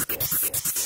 Yes.